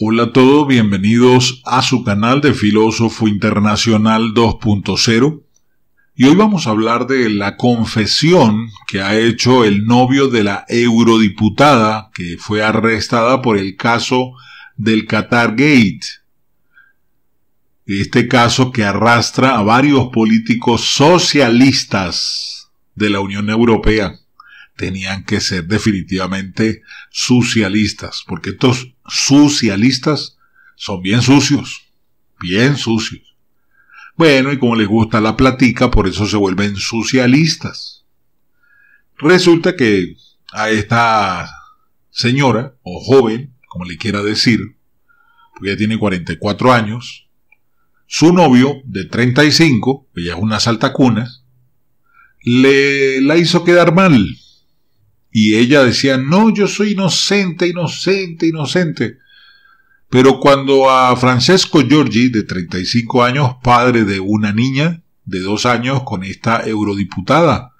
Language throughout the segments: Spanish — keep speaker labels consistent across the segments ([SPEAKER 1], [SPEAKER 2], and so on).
[SPEAKER 1] Hola a todos, bienvenidos a su canal de Filósofo Internacional 2.0 y hoy vamos a hablar de la confesión que ha hecho el novio de la eurodiputada que fue arrestada por el caso del Qatar Gate. Este caso que arrastra a varios políticos socialistas de la Unión Europea tenían que ser definitivamente socialistas, porque estos socialistas son bien sucios, bien sucios. Bueno, y como les gusta la platica, por eso se vuelven socialistas. Resulta que a ella señora, o joven, como le quiera decir, porque ella tiene 44 años, su novio de 35, ella es una saltacuna, le la hizo quedar mal y ella decía, no, yo soy inocente, inocente, inocente. Pero cuando a Francesco Giorgi, de 35 años, padre de una niña de dos años con esta eurodiputada,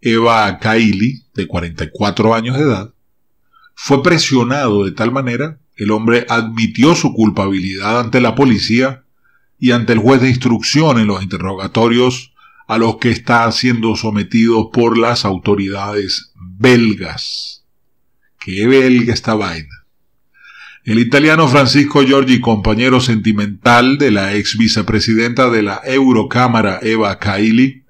[SPEAKER 1] Eva Kaili, de 44 años de edad, fue presionado de tal manera, el hombre admitió su culpabilidad ante la policía y ante el juez de instrucción en los interrogatorios a los que está siendo sometido por las autoridades belgas. ¿Qué belga esta vaina? El italiano Francisco Giorgi, compañero sentimental de la ex vicepresidenta de la Eurocámara Eva Kaili,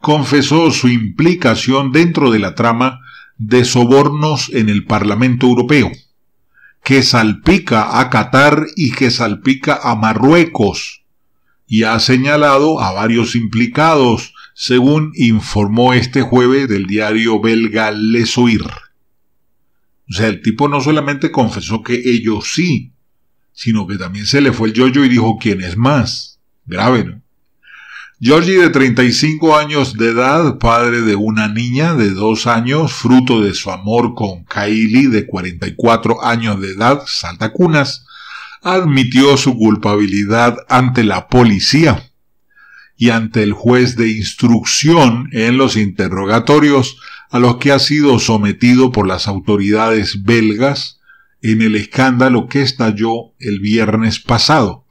[SPEAKER 1] confesó su implicación dentro de la trama de sobornos en el Parlamento Europeo, que salpica a Qatar y que salpica a Marruecos, y ha señalado a varios implicados según informó este jueves del diario belga Le Soir. O sea, el tipo no solamente confesó que ellos sí, sino que también se le fue el yoyo y dijo quién es más. Grave, ¿no? Georgie, de 35 años de edad, padre de una niña de dos años, fruto de su amor con Kylie, de 44 años de edad, saltacunas, admitió su culpabilidad ante la policía y ante el juez de instrucción en los interrogatorios a los que ha sido sometido por las autoridades belgas en el escándalo que estalló el viernes pasado.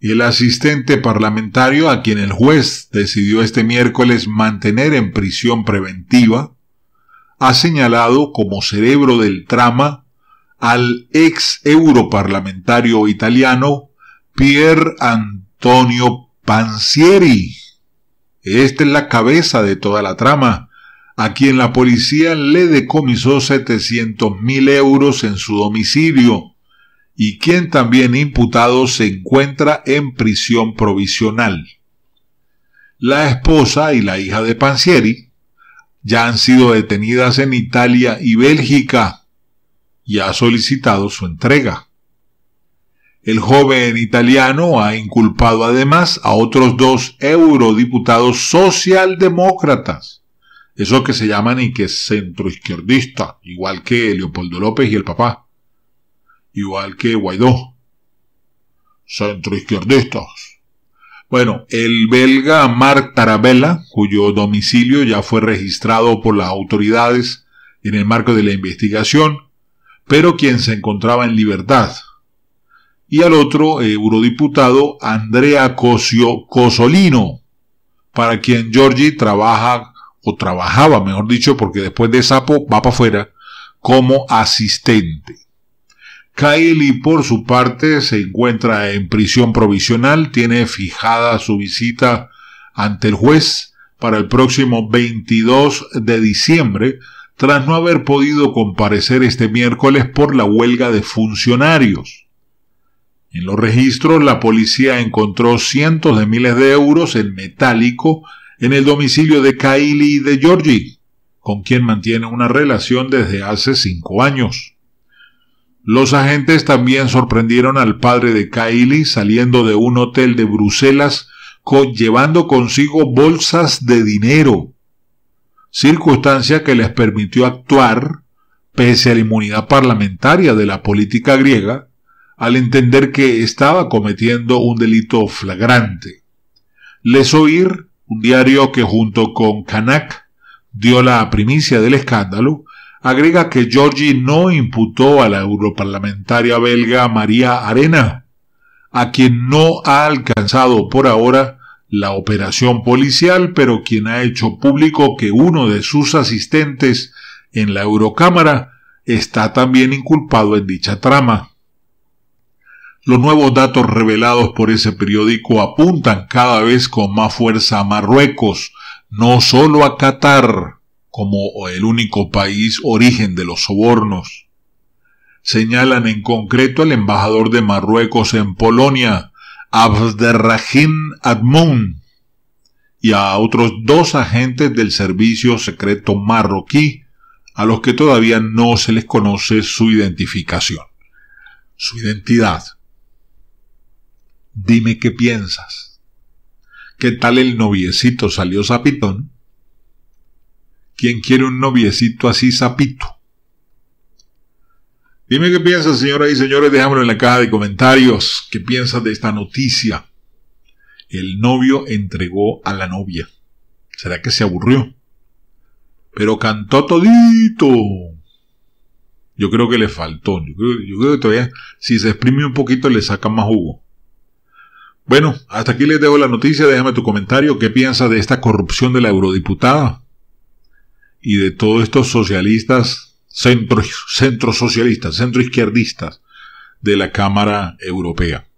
[SPEAKER 1] El asistente parlamentario a quien el juez decidió este miércoles mantener en prisión preventiva ha señalado como cerebro del trama al ex europarlamentario italiano Pier Antonio Pansieri. Esta es la cabeza de toda la trama, a quien la policía le decomisó 700 mil euros en su domicilio y quien también imputado se encuentra en prisión provisional. La esposa y la hija de Pansieri ya han sido detenidas en Italia y Bélgica y ha solicitado su entrega. El joven italiano ha inculpado además a otros dos eurodiputados socialdemócratas, eso que se llaman y que es centroizquierdista, igual que Leopoldo López y el papá, igual que Guaidó, centroizquierdistas. Bueno, el belga Marc Tarabella, cuyo domicilio ya fue registrado por las autoridades en el marco de la investigación, pero quien se encontraba en libertad y al otro eurodiputado Andrea Cosio Cosolino, para quien Giorgi trabaja, o trabajaba, mejor dicho, porque después de Sapo va para afuera, como asistente. Kylie, por su parte, se encuentra en prisión provisional, tiene fijada su visita ante el juez para el próximo 22 de diciembre, tras no haber podido comparecer este miércoles por la huelga de funcionarios. En los registros, la policía encontró cientos de miles de euros en metálico en el domicilio de Kylie y de Georgie, con quien mantiene una relación desde hace cinco años. Los agentes también sorprendieron al padre de Kylie saliendo de un hotel de Bruselas llevando consigo bolsas de dinero, circunstancia que les permitió actuar, pese a la inmunidad parlamentaria de la política griega, al entender que estaba cometiendo un delito flagrante. Les oír, un diario que junto con Kanak dio la primicia del escándalo, agrega que Georgie no imputó a la europarlamentaria belga María Arena, a quien no ha alcanzado por ahora la operación policial, pero quien ha hecho público que uno de sus asistentes en la Eurocámara está también inculpado en dicha trama. Los nuevos datos revelados por ese periódico apuntan cada vez con más fuerza a Marruecos, no solo a Qatar, como el único país origen de los sobornos. Señalan en concreto al embajador de Marruecos en Polonia, Abderrahim Admoun, y a otros dos agentes del servicio secreto marroquí, a los que todavía no se les conoce su identificación, su identidad. Dime qué piensas. ¿Qué tal el noviecito salió zapitón? ¿Quién quiere un noviecito así sapito? Dime qué piensas, señoras y señores, déjamelo en la caja de comentarios. ¿Qué piensas de esta noticia? El novio entregó a la novia. ¿Será que se aburrió? Pero cantó todito. Yo creo que le faltó. Yo creo, yo creo que todavía, si se exprime un poquito, le saca más jugo. Bueno, hasta aquí les dejo la noticia. Déjame tu comentario. ¿Qué piensas de esta corrupción de la eurodiputada? Y de todos estos socialistas, centro, centro socialistas, centro izquierdistas de la Cámara Europea.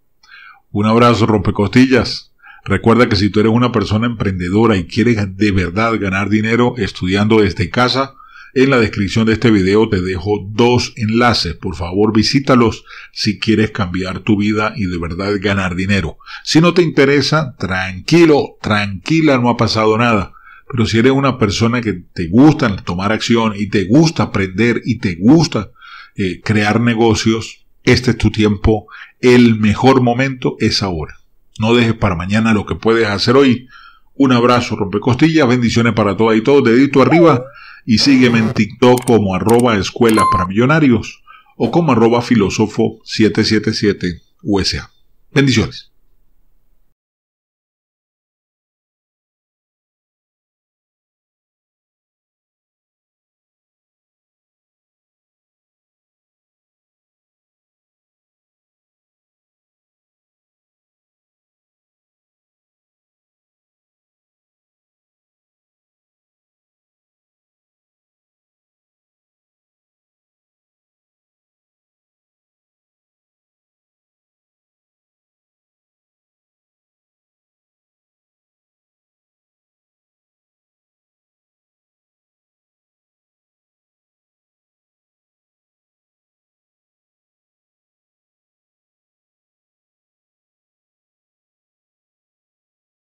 [SPEAKER 1] Un abrazo, rompecostillas. Recuerda que si tú eres una persona emprendedora y quieres de verdad ganar dinero estudiando desde casa, en la descripción de este video te dejo dos enlaces, por favor visítalos si quieres cambiar tu vida y de verdad ganar dinero. Si no te interesa, tranquilo, tranquila, no ha pasado nada. Pero si eres una persona que te gusta tomar acción y te gusta aprender y te gusta eh, crear negocios, este es tu tiempo, el mejor momento es ahora. No dejes para mañana lo que puedes hacer hoy. Un abrazo, rompecostillas, bendiciones para todas y todos, dedito arriba y sígueme en TikTok como arroba escuela para millonarios o como arroba filósofo 777 USA. Bendiciones.